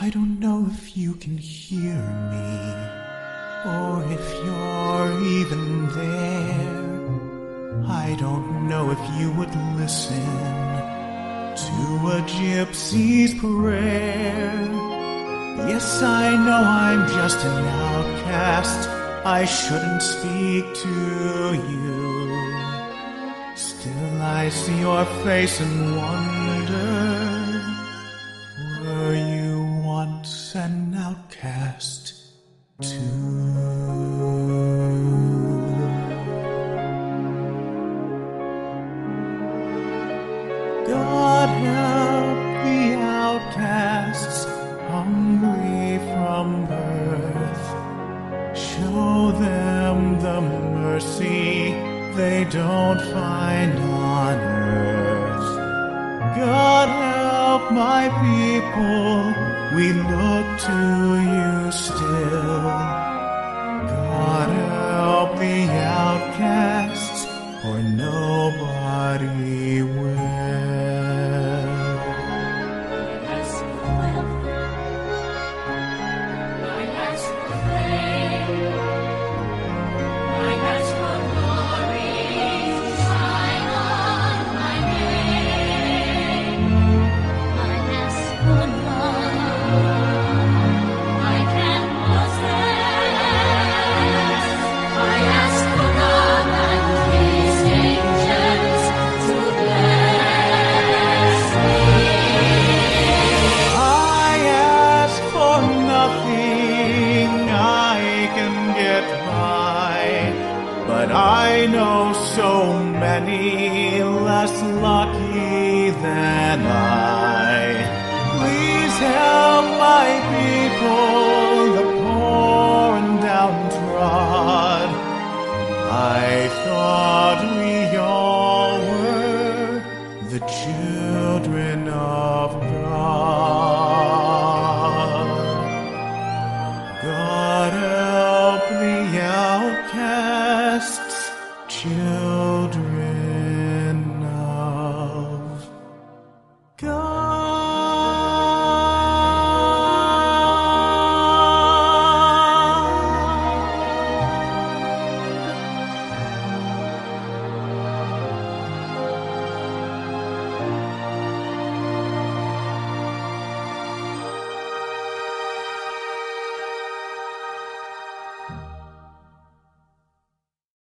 I don't know if you can hear me, or if you're even there. I don't know if you would listen to a gypsy's prayer. Yes, I know I'm just an outcast. I shouldn't speak to you. Still, I see your face and wonder God help the outcasts hungry from birth. Show them the mercy they don't find on earth. God help my people, we look to you still. But I know so many less lucky than I. show.